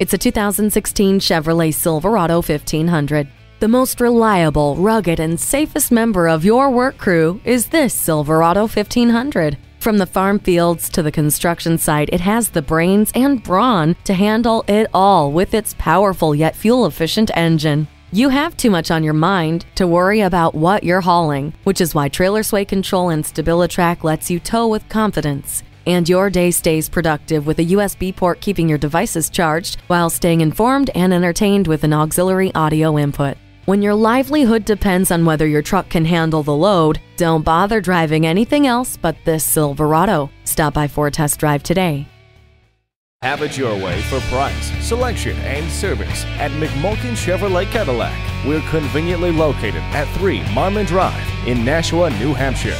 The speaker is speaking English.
It's a 2016 Chevrolet Silverado 1500. The most reliable, rugged, and safest member of your work crew is this Silverado 1500. From the farm fields to the construction site, it has the brains and brawn to handle it all with its powerful yet fuel efficient engine. You have too much on your mind to worry about what you're hauling, which is why Trailer Sway Control and StabiliTrak lets you tow with confidence. And your day stays productive with a USB port keeping your devices charged while staying informed and entertained with an auxiliary audio input. When your livelihood depends on whether your truck can handle the load, don't bother driving anything else but this Silverado. Stop by for a test drive today. Have it your way for price, selection, and service at Mac Mulkin Chevrolet Cadillac. We're conveniently located at 3 Marmon Drive in Nashua, New Hampshire.